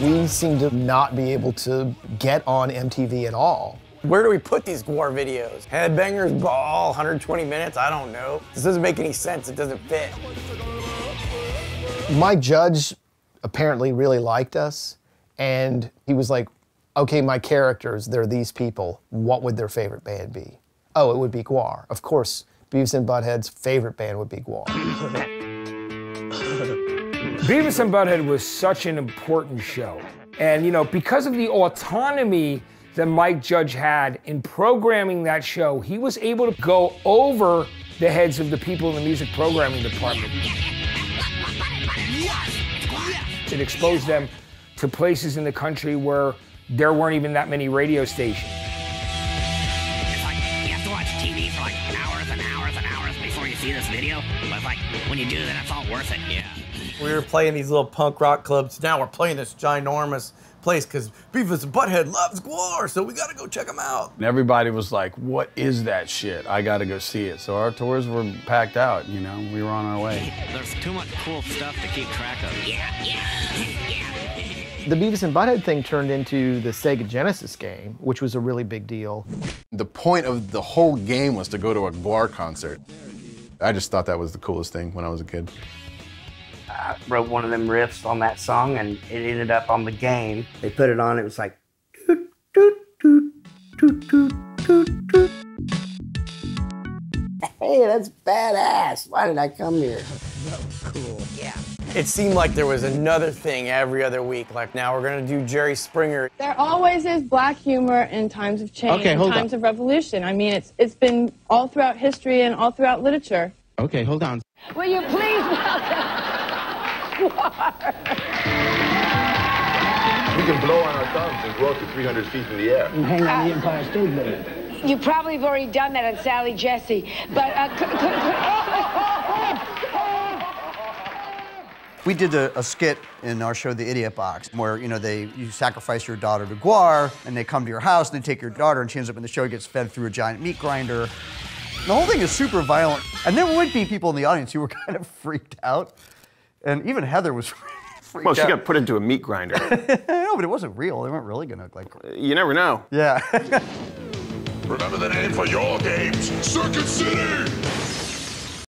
we seem to not be able to get on MTV at all. Where do we put these Gwar videos? Headbangers Ball, 120 minutes? I don't know. This doesn't make any sense. It doesn't fit. Mike Judge apparently really liked us, and he was like, okay, my characters, they're these people. What would their favorite band be? Oh, it would be Gwar. Of course, Beavis and Butthead's favorite band would be Gwar. Beavis and Butthead was such an important show. And, you know, because of the autonomy that Mike Judge had in programming that show, he was able to go over the heads of the people in the music programming department. It exposed them to places in the country where there weren't even that many radio stations. It's like you have to watch TV for like hours and hours and hours before you see this video. But like when you do, then it's all worth it. Yeah. We were playing these little punk rock clubs. Now we're playing this ginormous place because Beavis and Butthead loves Gwar, so we got to go check them out. And everybody was like, what is that shit? I got to go see it. So our tours were packed out, you know, we were on our way. There's too much cool stuff to keep track of. Yeah, yeah, yeah. The Beavis and Butthead thing turned into the Sega Genesis game, which was a really big deal. The point of the whole game was to go to a Gwar concert. I just thought that was the coolest thing when I was a kid. I wrote one of them riffs on that song, and it ended up on the game. They put it on. It was like. Toot, toot, toot, toot, toot, toot, toot. Hey, that's badass. Why did I come here? Cool. Yeah. It seemed like there was another thing every other week. Like now we're gonna do Jerry Springer. There always is black humor in times of change, Okay, in hold times on. of revolution. I mean, it's it's been all throughout history and all throughout literature. Okay, hold on. Will you please welcome? We can blow on our thumbs and grow to 300 feet in the air. Hang on the Empire State Building. You probably have already done that on Sally Jessy, but uh, could, could, We did a, a skit in our show, The Idiot Box, where you know they you sacrifice your daughter to Gwar, and they come to your house and they take your daughter, and she ends up in the show, gets fed through a giant meat grinder. The whole thing is super violent, and there would be people in the audience who were kind of freaked out, and even Heather was Well, she out. got put into a meat grinder. no, but it wasn't real. They weren't really gonna like. Uh, you never know. Yeah. Remember the name for your games, Circuit City!